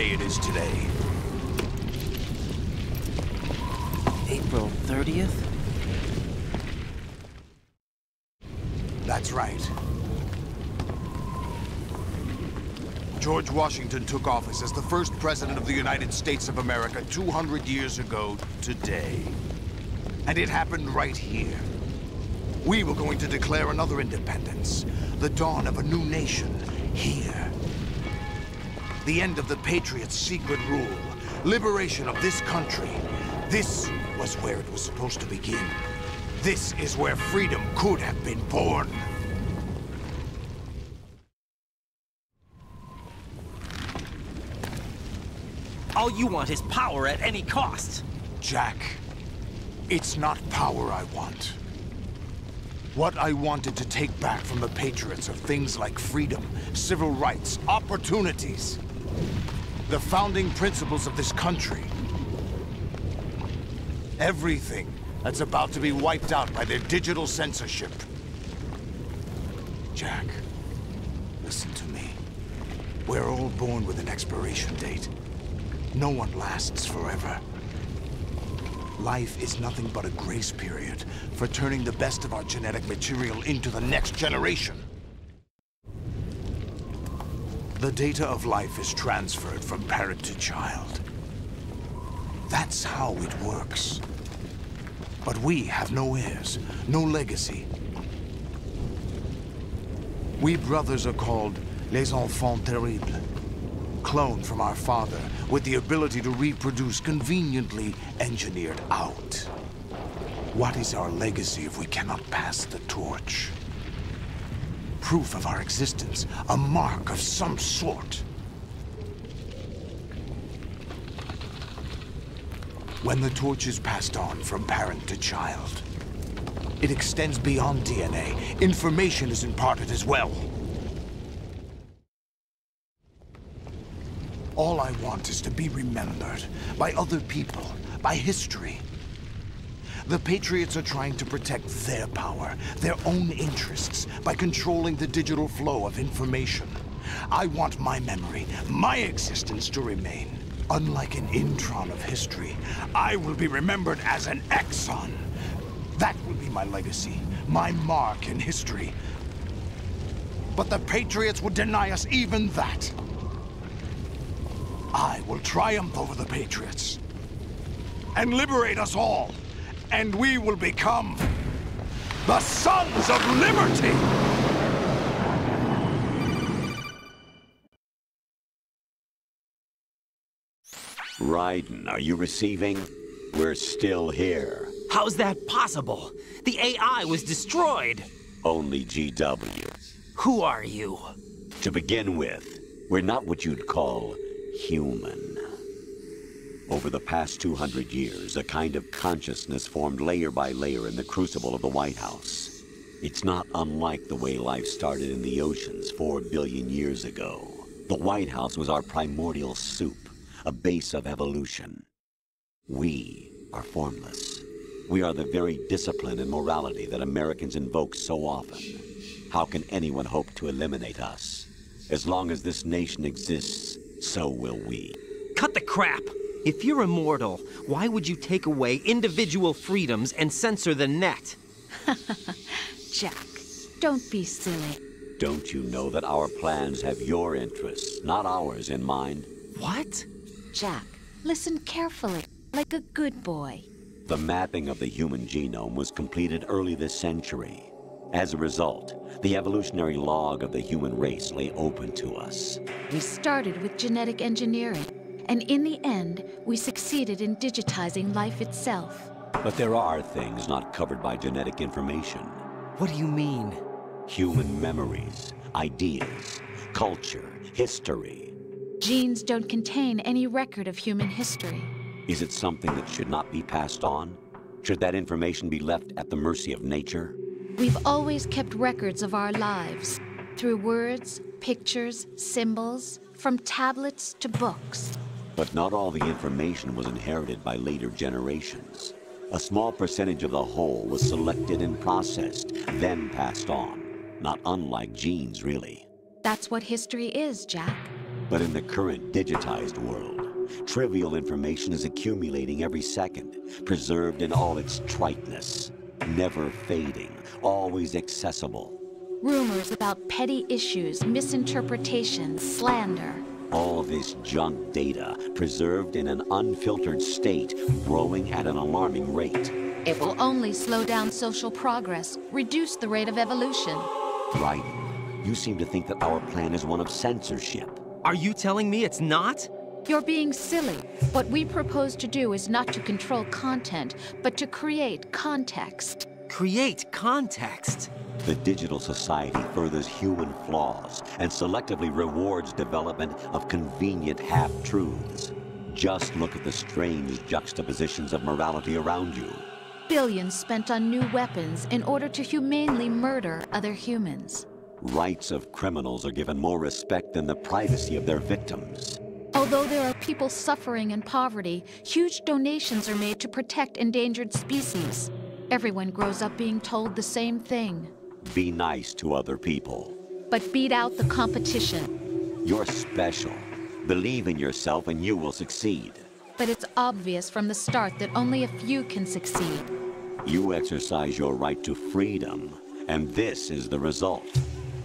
day it is today? April 30th? That's right. George Washington took office as the first president of the United States of America 200 years ago today. And it happened right here. We were going to declare another independence, the dawn of a new nation, here. The end of the Patriots' secret rule, liberation of this country. This was where it was supposed to begin. This is where freedom could have been born. All you want is power at any cost. Jack, it's not power I want. What I wanted to take back from the Patriots are things like freedom, civil rights, opportunities. The founding principles of this country. Everything that's about to be wiped out by their digital censorship. Jack, listen to me. We're all born with an expiration date. No one lasts forever. Life is nothing but a grace period for turning the best of our genetic material into the next generation. The data of life is transferred from parent to child. That's how it works. But we have no heirs, no legacy. We brothers are called les enfants terribles clone from our father with the ability to reproduce conveniently engineered out. What is our legacy if we cannot pass the torch? Proof of our existence, a mark of some sort. When the torch is passed on from parent to child, it extends beyond DNA. Information is imparted as well. All I want is to be remembered by other people, by history. The Patriots are trying to protect their power, their own interests, by controlling the digital flow of information. I want my memory, my existence to remain. Unlike an intron of history, I will be remembered as an exon. That will be my legacy, my mark in history. But the Patriots would deny us even that. I will triumph over the Patriots and liberate us all, and we will become the Sons of Liberty! Raiden, are you receiving? We're still here. How's that possible? The AI was destroyed. Only GW. Who are you? To begin with, we're not what you'd call human. Over the past 200 years, a kind of consciousness formed layer by layer in the crucible of the White House. It's not unlike the way life started in the oceans four billion years ago. The White House was our primordial soup, a base of evolution. We are formless. We are the very discipline and morality that Americans invoke so often. How can anyone hope to eliminate us? As long as this nation exists, so will we. Cut the crap! If you're immortal, why would you take away individual freedoms and censor the net? Jack, don't be silly. Don't you know that our plans have your interests, not ours, in mind? What? Jack, listen carefully, like a good boy. The mapping of the human genome was completed early this century. As a result, the evolutionary log of the human race lay open to us. We started with genetic engineering, and in the end, we succeeded in digitizing life itself. But there are things not covered by genetic information. What do you mean? Human memories, ideas, culture, history. Genes don't contain any record of human history. Is it something that should not be passed on? Should that information be left at the mercy of nature? We've always kept records of our lives through words, pictures, symbols, from tablets to books. But not all the information was inherited by later generations. A small percentage of the whole was selected and processed, then passed on. Not unlike genes, really. That's what history is, Jack. But in the current digitized world, trivial information is accumulating every second, preserved in all its triteness, never fading, always accessible. Rumors about petty issues, misinterpretations, slander. All this junk data, preserved in an unfiltered state, growing at an alarming rate. It will only slow down social progress, reduce the rate of evolution. Right. You seem to think that our plan is one of censorship. Are you telling me it's not? You're being silly. What we propose to do is not to control content, but to create context. Create context. The digital society furthers human flaws and selectively rewards development of convenient half-truths. Just look at the strange juxtapositions of morality around you. Billions spent on new weapons in order to humanely murder other humans. Rights of criminals are given more respect than the privacy of their victims. Although there are people suffering in poverty, huge donations are made to protect endangered species. Everyone grows up being told the same thing. Be nice to other people. But beat out the competition. You're special. Believe in yourself and you will succeed. But it's obvious from the start that only a few can succeed. You exercise your right to freedom, and this is the result.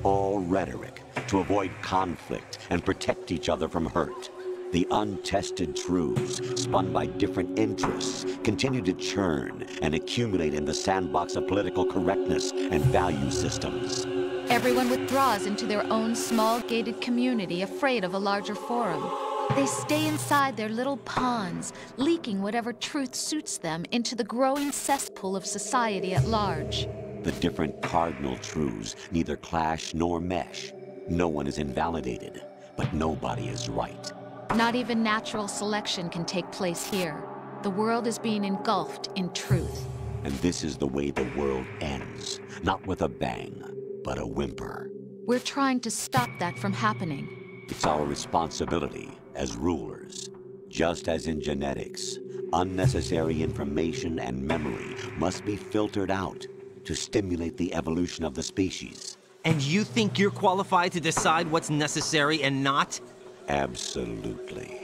All rhetoric to avoid conflict and protect each other from hurt. The untested truths, spun by different interests, continue to churn and accumulate in the sandbox of political correctness and value systems. Everyone withdraws into their own small gated community, afraid of a larger forum. They stay inside their little ponds, leaking whatever truth suits them into the growing cesspool of society at large. The different cardinal truths neither clash nor mesh. No one is invalidated, but nobody is right. Not even natural selection can take place here. The world is being engulfed in truth. And this is the way the world ends. Not with a bang, but a whimper. We're trying to stop that from happening. It's our responsibility as rulers. Just as in genetics, unnecessary information and memory must be filtered out to stimulate the evolution of the species. And you think you're qualified to decide what's necessary and not? Absolutely.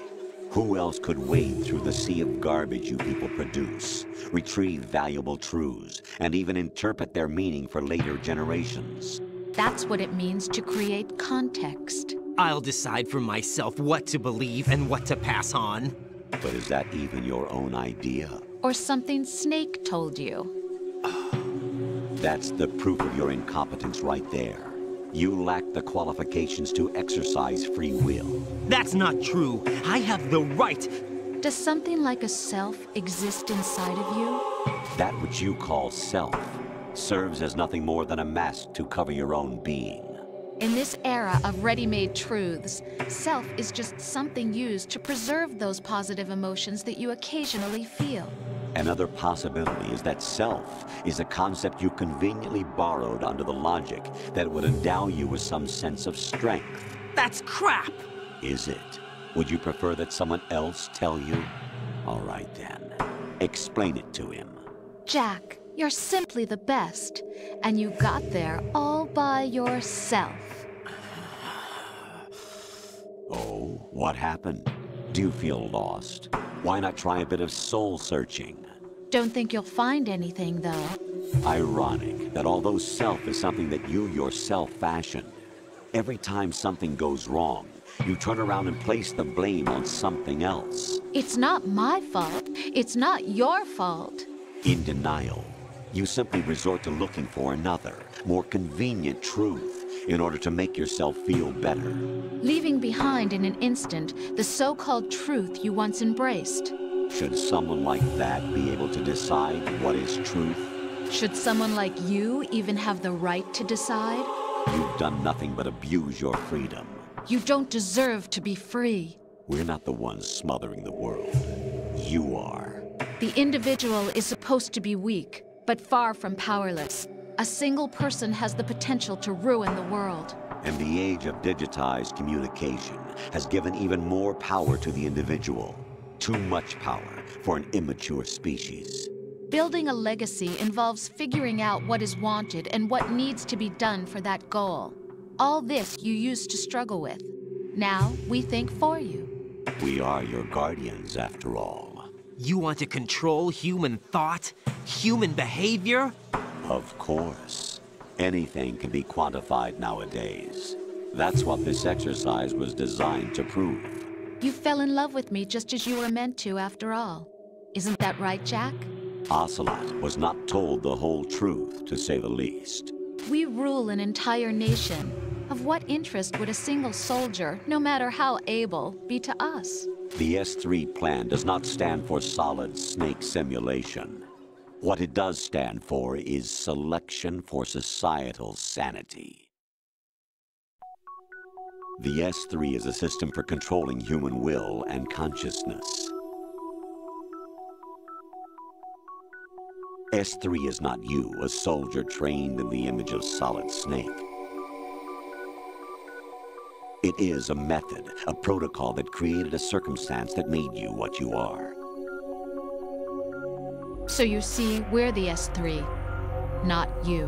Who else could wade through the sea of garbage you people produce, retrieve valuable truths, and even interpret their meaning for later generations? That's what it means to create context. I'll decide for myself what to believe and what to pass on. But is that even your own idea? Or something Snake told you? That's the proof of your incompetence right there. You lack the qualifications to exercise free will. That's not true. I have the right. Does something like a self exist inside of you? That which you call self serves as nothing more than a mask to cover your own being. In this era of ready-made truths, self is just something used to preserve those positive emotions that you occasionally feel. Another possibility is that self is a concept you conveniently borrowed under the logic that would endow you with some sense of strength. That's crap! Is it? Would you prefer that someone else tell you? All right then. Explain it to him. Jack, you're simply the best. And you got there all by yourself. Oh, what happened? Do you feel lost? Why not try a bit of soul searching? Don't think you'll find anything, though. Ironic that although self is something that you yourself fashioned, every time something goes wrong, you turn around and place the blame on something else. It's not my fault. It's not your fault. In denial, you simply resort to looking for another, more convenient truth in order to make yourself feel better. Leaving behind in an instant the so-called truth you once embraced. Should someone like that be able to decide what is truth? Should someone like you even have the right to decide? You've done nothing but abuse your freedom. You don't deserve to be free. We're not the ones smothering the world. You are. The individual is supposed to be weak, but far from powerless. A single person has the potential to ruin the world. And the age of digitized communication has given even more power to the individual. Too much power for an immature species. Building a legacy involves figuring out what is wanted and what needs to be done for that goal. All this you used to struggle with. Now we think for you. We are your guardians, after all. You want to control human thought? Human behavior? Of course. Anything can be quantified nowadays. That's what this exercise was designed to prove. You fell in love with me just as you were meant to, after all. Isn't that right, Jack? Ocelot was not told the whole truth, to say the least. We rule an entire nation. Of what interest would a single soldier, no matter how able, be to us? The S3 plan does not stand for solid snake simulation. What it does stand for is selection for societal sanity. The S3 is a system for controlling human will and consciousness. S3 is not you, a soldier trained in the image of Solid Snake. It is a method, a protocol that created a circumstance that made you what you are. So you see, we're the S3, not you.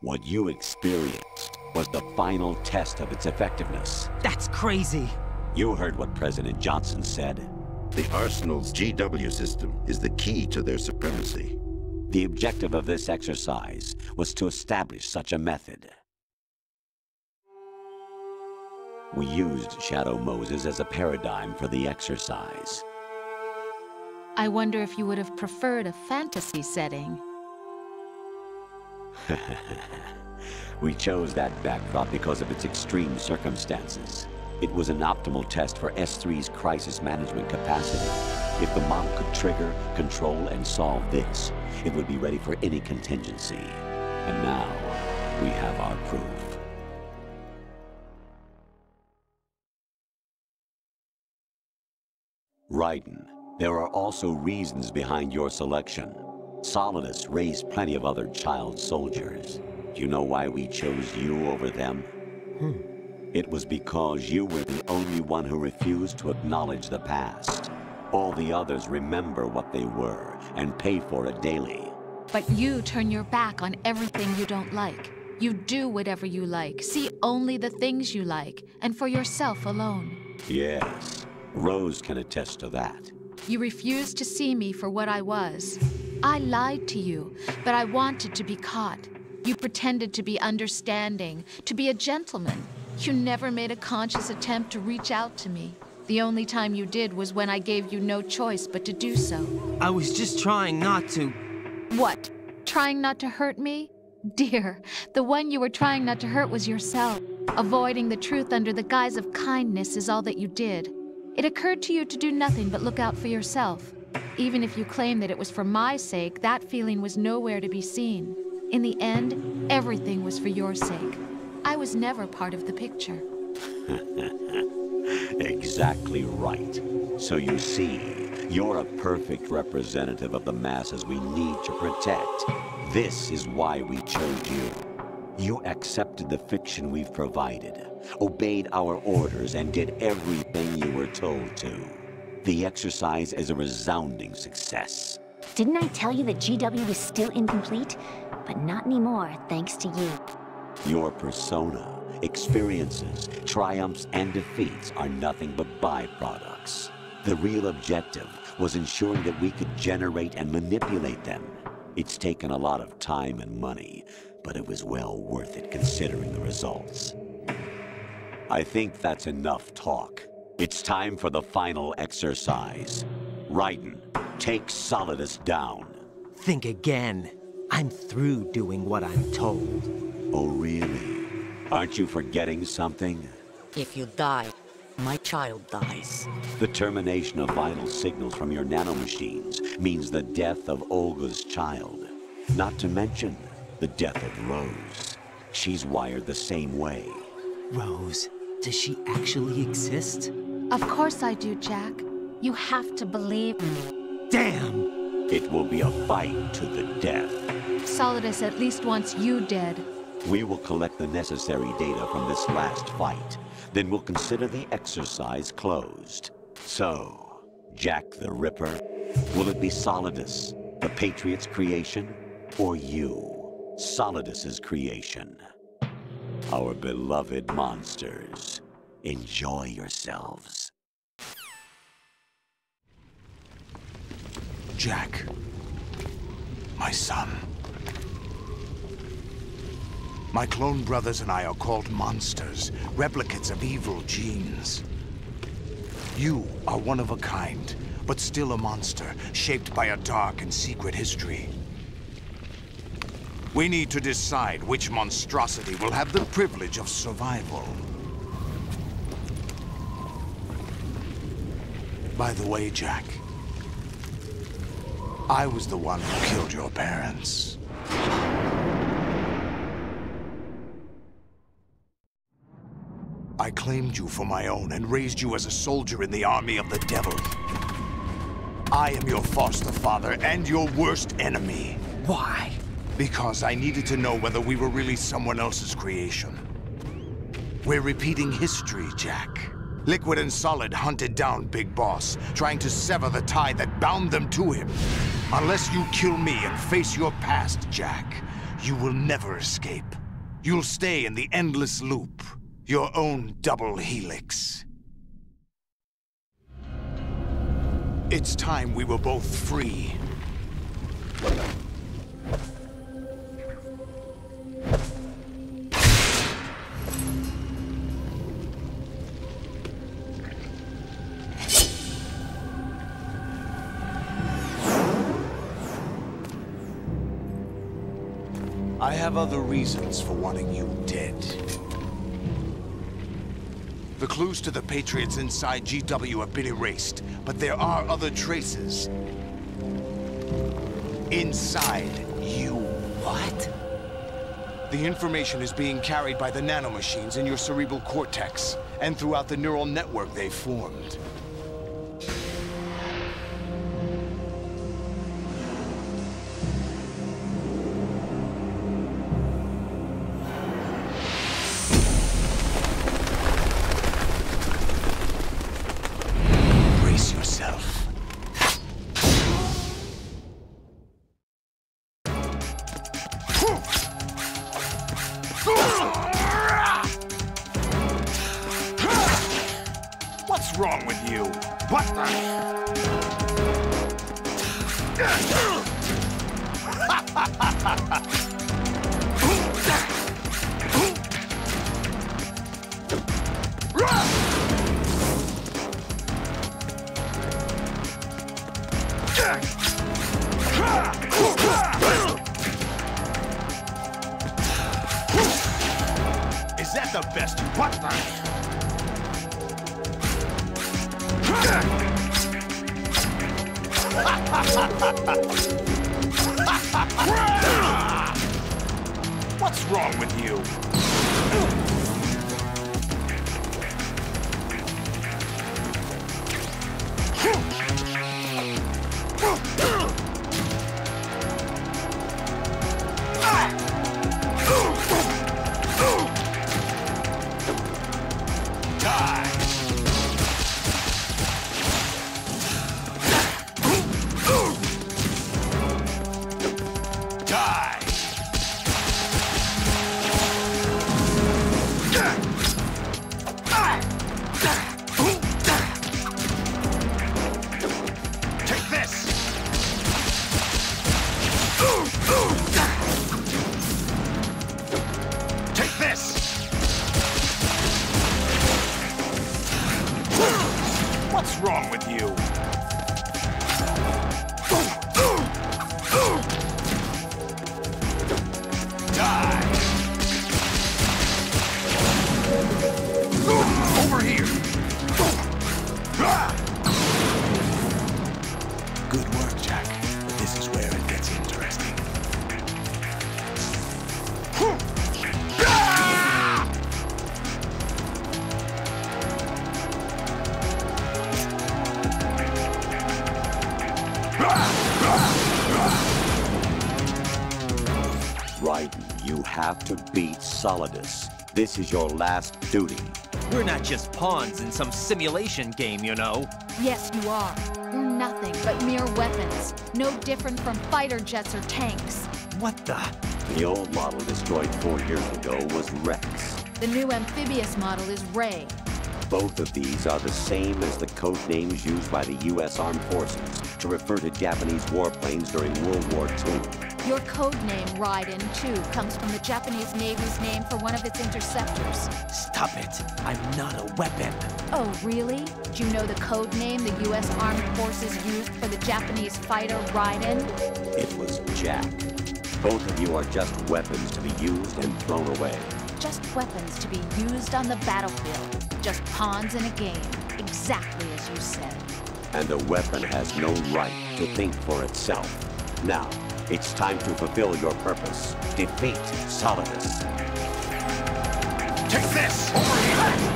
What you experienced was the final test of its effectiveness. That's crazy. You heard what President Johnson said. The Arsenal's GW system is the key to their supremacy. The objective of this exercise was to establish such a method. We used Shadow Moses as a paradigm for the exercise. I wonder if you would have preferred a fantasy setting. we chose that backdrop because of its extreme circumstances. It was an optimal test for S3's crisis management capacity. If the model could trigger, control, and solve this, it would be ready for any contingency. And now, we have our proof. Raiden, there are also reasons behind your selection. Solidus raised plenty of other child soldiers. Do you know why we chose you over them? Hmm. It was because you were the only one who refused to acknowledge the past. All the others remember what they were and pay for it daily. But you turn your back on everything you don't like. You do whatever you like, see only the things you like, and for yourself alone. Yes, Rose can attest to that. You refused to see me for what I was. I lied to you, but I wanted to be caught. You pretended to be understanding, to be a gentleman. You never made a conscious attempt to reach out to me. The only time you did was when I gave you no choice but to do so. I was just trying not to. What? Trying not to hurt me? Dear, the one you were trying not to hurt was yourself. Avoiding the truth under the guise of kindness is all that you did. It occurred to you to do nothing but look out for yourself. Even if you claim that it was for my sake, that feeling was nowhere to be seen. In the end, everything was for your sake. I was never part of the picture. exactly right. So you see, you're a perfect representative of the masses we need to protect. This is why we chose you. You accepted the fiction we've provided, obeyed our orders, and did everything you were told to. The exercise is a resounding success. Didn't I tell you that GW was still incomplete? But not anymore, thanks to you. Your persona, experiences, triumphs, and defeats are nothing but byproducts. The real objective was ensuring that we could generate and manipulate them. It's taken a lot of time and money, but it was well worth it considering the results. I think that's enough talk. It's time for the final exercise. Raiden, take Solidus down. Think again. I'm through doing what I'm told. Oh, really? Aren't you forgetting something? If you die, my child dies. The termination of vital signals from your nanomachines means the death of Olga's child. Not to mention the death of Rose. She's wired the same way. Rose, does she actually exist? Of course I do, Jack. You have to believe me. Damn! It will be a fight to the death. Solidus at least wants you dead. We will collect the necessary data from this last fight. Then we'll consider the exercise closed. So, Jack the Ripper, will it be Solidus, the Patriot's creation, or you, Solidus's creation? Our beloved monsters, enjoy yourselves. Jack, my son. My clone brothers and I are called monsters, replicates of evil genes. You are one of a kind, but still a monster, shaped by a dark and secret history. We need to decide which monstrosity will have the privilege of survival. By the way, Jack, I was the one who killed your parents. I claimed you for my own and raised you as a soldier in the army of the devil. I am your foster father and your worst enemy. Why? Because I needed to know whether we were really someone else's creation. We're repeating history, Jack. Liquid and Solid hunted down Big Boss, trying to sever the tie that bound them to him. Unless you kill me and face your past, Jack, you will never escape. You'll stay in the endless loop, your own double helix. It's time we were both free. I have other reasons for wanting you dead. The clues to the Patriots inside GW have been erased, but there are other traces. Inside you. What? The information is being carried by the nanomachines in your cerebral cortex, and throughout the neural network they've formed. Is that the best? The? What's wrong with you? Solidus. This is your last duty. We're not just pawns in some simulation game, you know. Yes, you are. You're nothing but mere weapons. No different from fighter jets or tanks. What the? The old model destroyed four years ago was Rex. The new amphibious model is Ray. Both of these are the same as the code names used by the U.S. Armed Forces to refer to Japanese warplanes during World War II. Your code name, Raiden, too, comes from the Japanese Navy's name for one of its interceptors. Stop it. I'm not a weapon. Oh, really? Do you know the code name the U.S. Armed Forces used for the Japanese fighter Raiden? It was Jack. Both of you are just weapons to be used and thrown away. Just weapons to be used on the battlefield. Just pawns in a game. Exactly as you said. And a weapon has no right to think for itself. Now, it's time to fulfill your purpose. Defeat Solidus. Take this! Over here!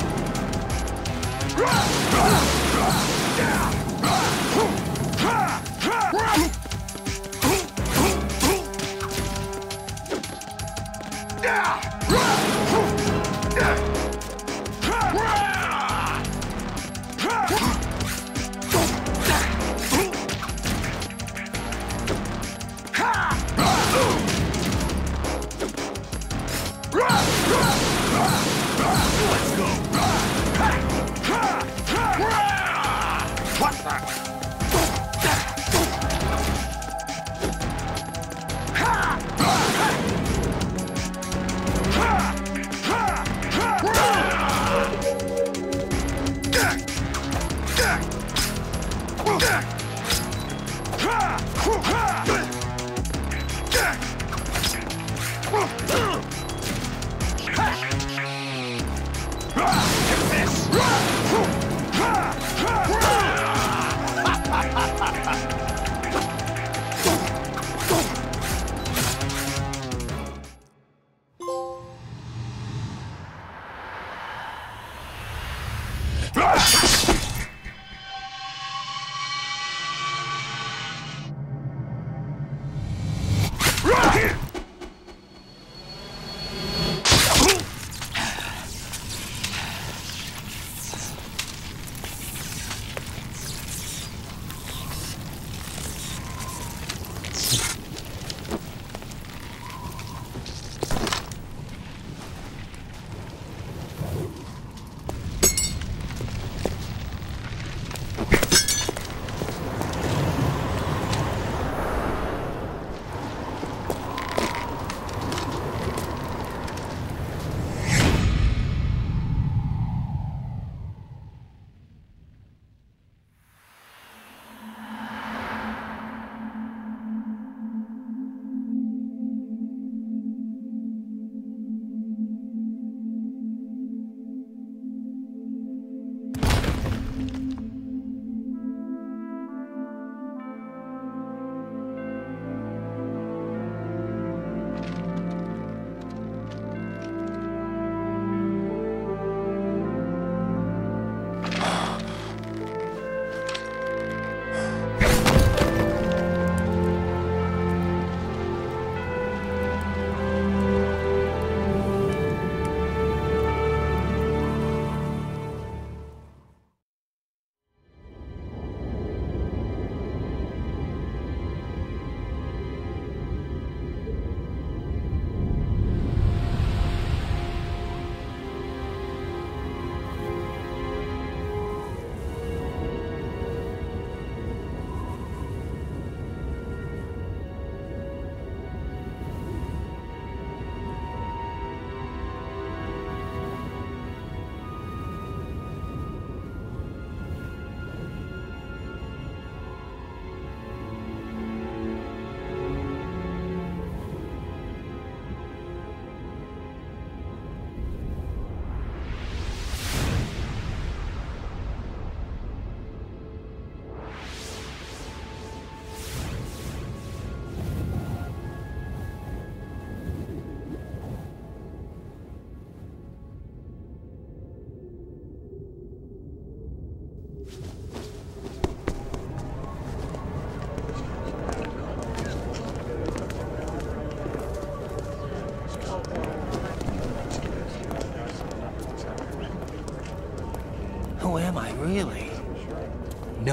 What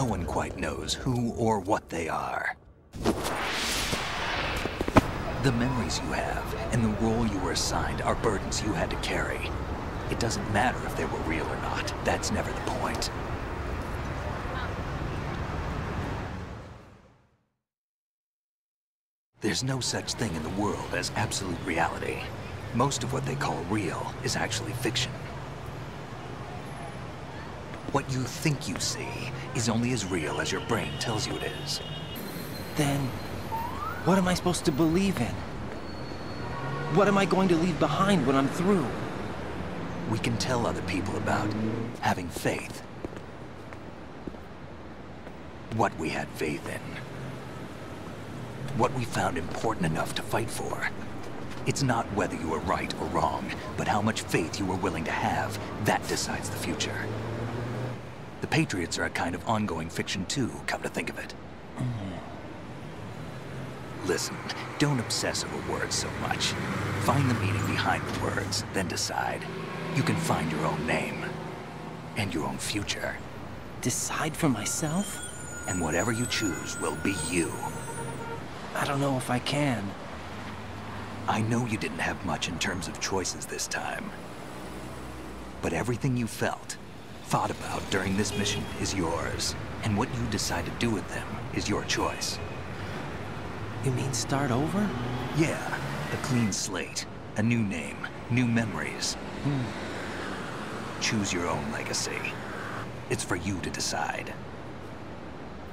No one quite knows who or what they are. The memories you have and the role you were assigned are burdens you had to carry. It doesn't matter if they were real or not. That's never the point. There's no such thing in the world as absolute reality. Most of what they call real is actually fiction. What you think you see is only as real as your brain tells you it is. Then, what am I supposed to believe in? What am I going to leave behind when I'm through? We can tell other people about having faith. What we had faith in. What we found important enough to fight for. It's not whether you were right or wrong, but how much faith you were willing to have. That decides the future. The Patriots are a kind of ongoing fiction too, come to think of it. Mm-hmm. Listen, don't obsess over words so much. Find the meaning behind the words, then decide. You can find your own name. And your own future. Decide for myself? And whatever you choose will be you. I don't know if I can. I know you didn't have much in terms of choices this time. But everything you felt, thought about during this mission is yours. And what you decide to do with them is your choice. You mean start over? Yeah, a clean slate, a new name, new memories. Hmm. Choose your own legacy. It's for you to decide.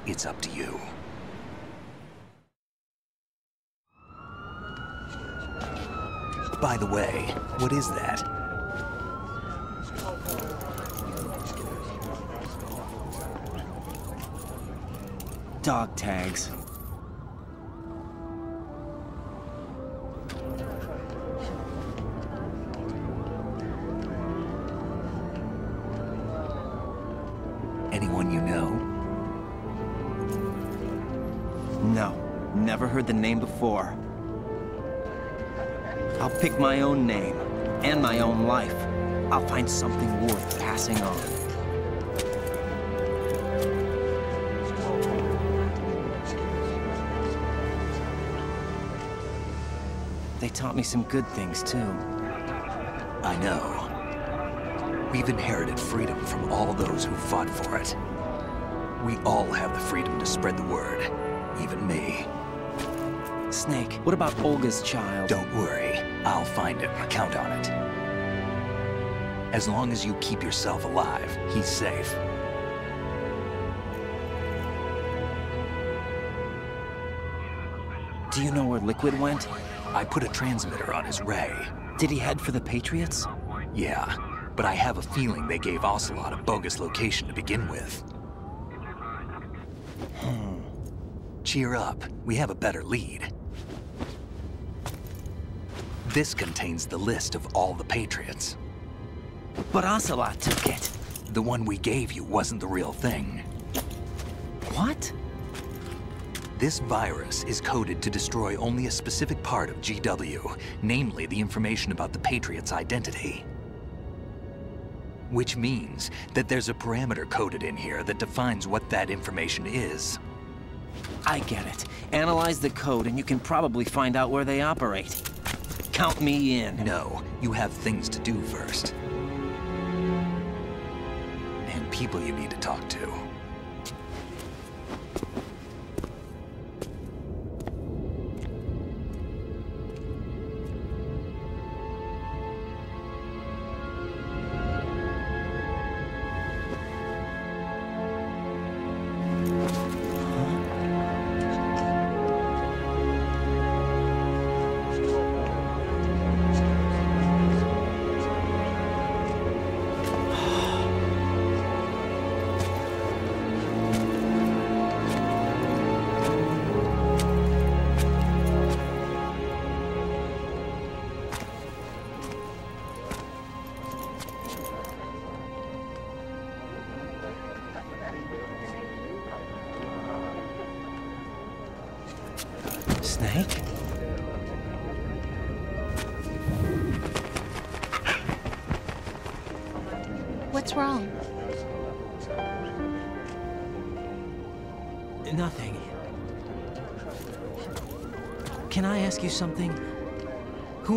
It's up to you. By the way, what is that? Dog tags. Anyone you know? No, never heard the name before. I'll pick my own name, and my own life. I'll find something worth passing on. They taught me some good things, too. I know. We've inherited freedom from all those who fought for it. We all have the freedom to spread the word, even me. Snake, what about Olga's child? Don't worry, I'll find him. Count on it. As long as you keep yourself alive, he's safe. Do you know where Liquid went? I put a transmitter on his ray. Did he head for the Patriots? Yeah, but I have a feeling they gave Ocelot a bogus location to begin with. Hmm. Cheer up, we have a better lead. This contains the list of all the Patriots. But Ocelot took it. The one we gave you wasn't the real thing. What? This virus is coded to destroy only a specific part of GW, namely the information about the Patriot's identity. Which means that there's a parameter coded in here that defines what that information is. I get it. Analyze the code and you can probably find out where they operate. Count me in. No, you have things to do first. And people you need to talk to.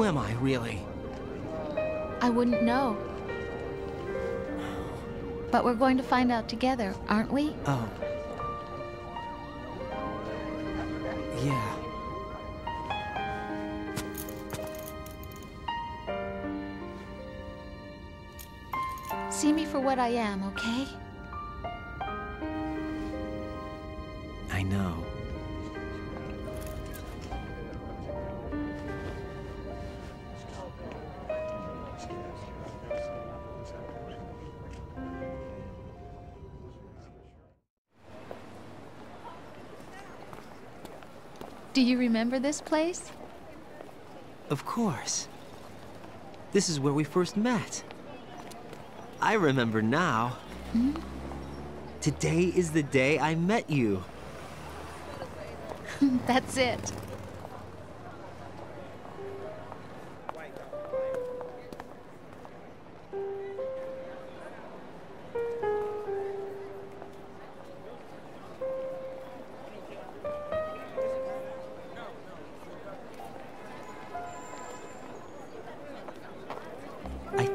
Who am I, really? I wouldn't know. But we're going to find out together, aren't we? Oh. Yeah. See me for what I am, okay? You remember this place? Of course. This is where we first met. I remember now. Hmm? Today is the day I met you. That's it.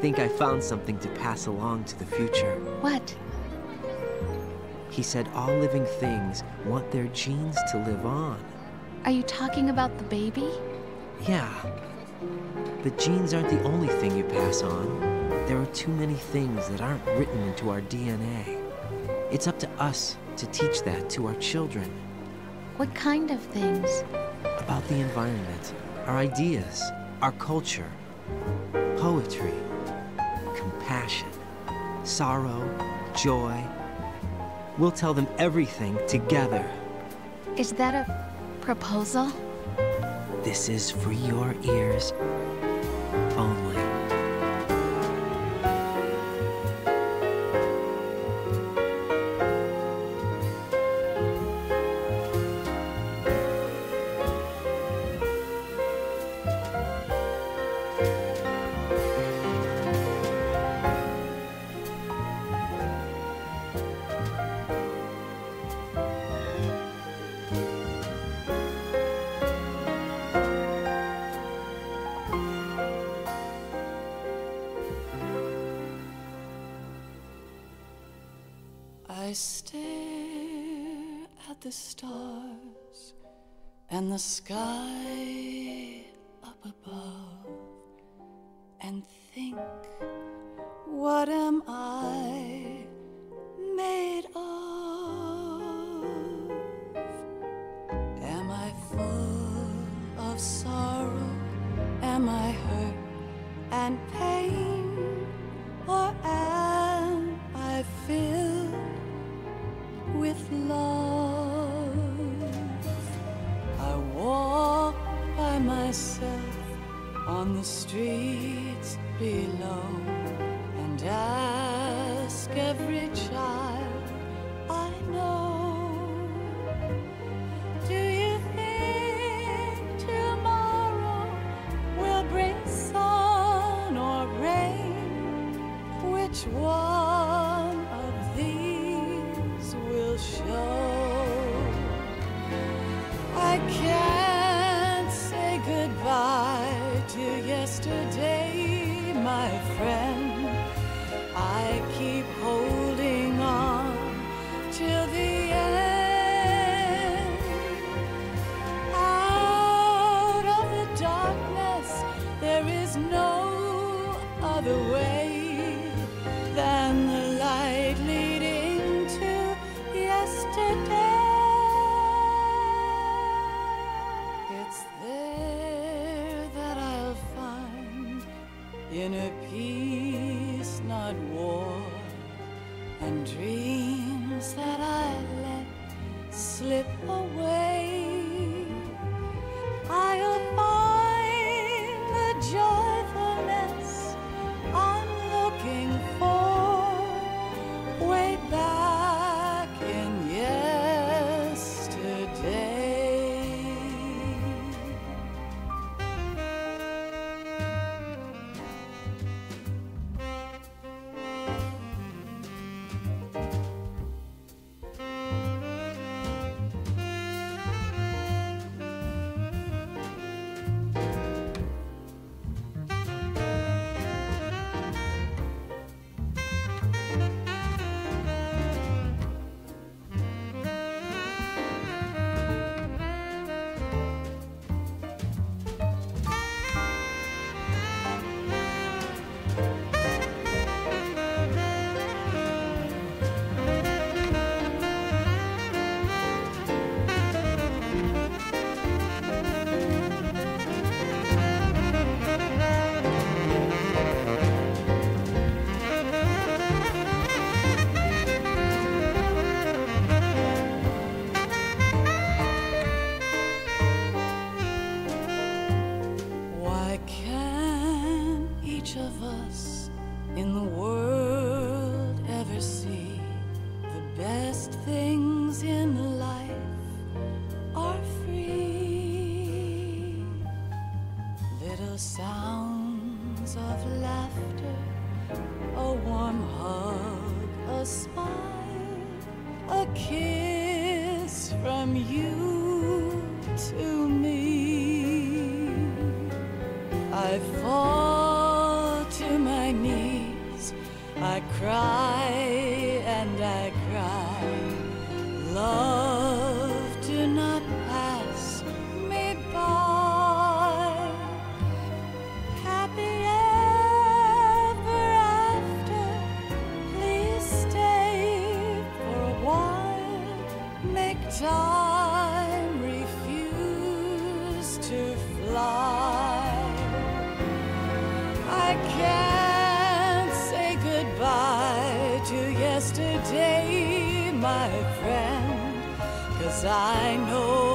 Think I found something to pass along to the future. What? He said all living things want their genes to live on. Are you talking about the baby? Yeah. But genes aren't the only thing you pass on. There are too many things that aren't written into our DNA. It's up to us to teach that to our children. What kind of things? About the environment, our ideas, our culture, poetry, compassion, sorrow, joy. We'll tell them everything together. Is that a proposal? This is for your ears only. What am I can't say goodbye to yesterday, my friend, cause I know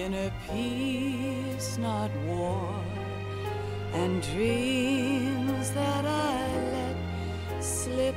inner peace, not war, and dreams that I let slip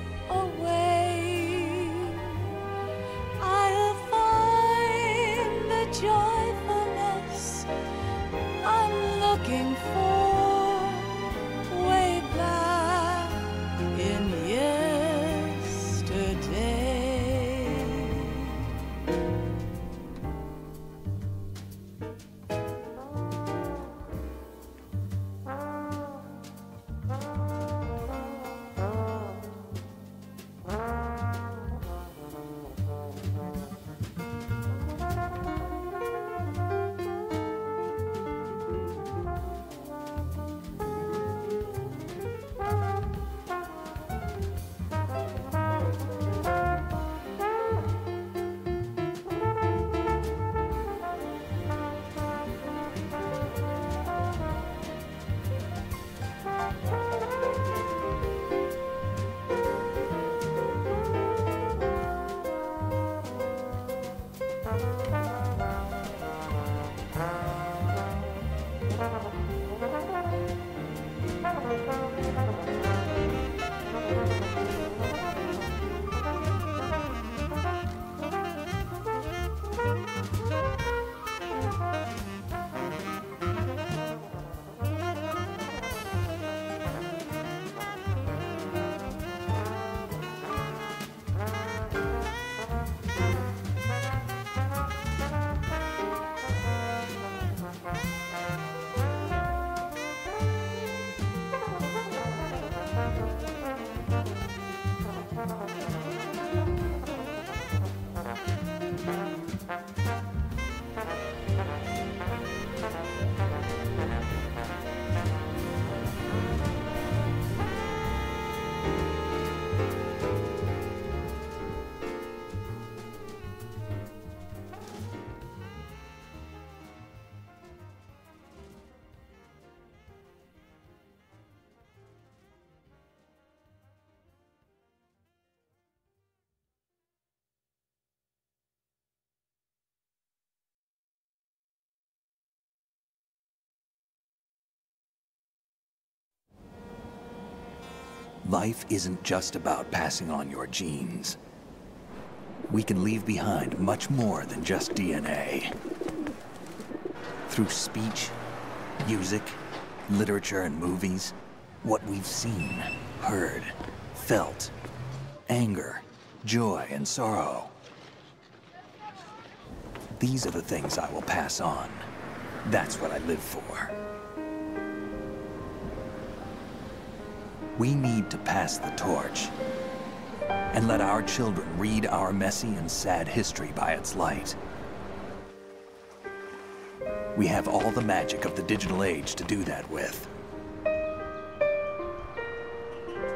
Life isn't just about passing on your genes. We can leave behind much more than just DNA. Through speech, music, literature, and movies, what we've seen, heard, felt, anger, joy, and sorrow. These are the things I will pass on. That's what I live for. We need to pass the torch and let our children read our messy and sad history by its light. We have all the magic of the digital age to do that with.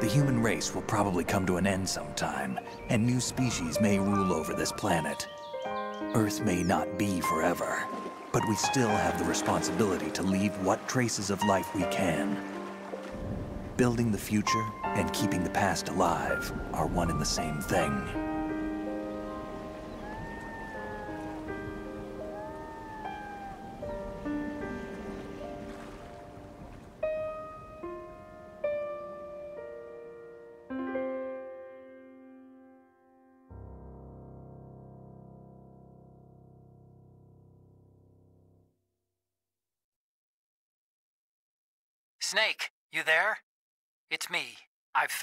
The human race will probably come to an end sometime, and new species may rule over this planet. Earth may not be forever, but we still have the responsibility to leave what traces of life we can. Building the future and keeping the past alive are one and the same thing.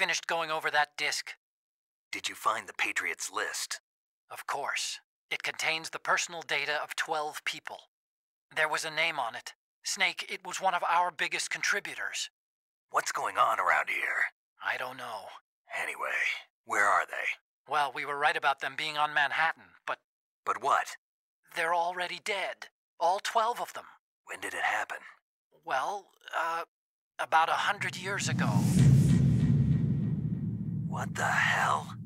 Finished going over that disk. Did you find the Patriots list? Of course. It contains the personal data of 12 people. There was a name on it. Snake, it was one of our biggest contributors. What's going on around here? I don't know. Anyway, where are they? Well, we were right about them being on Manhattan, but But what? they're already dead. All 12 of them. When did it happen? Well, uh, about a hundred years ago. What the hell?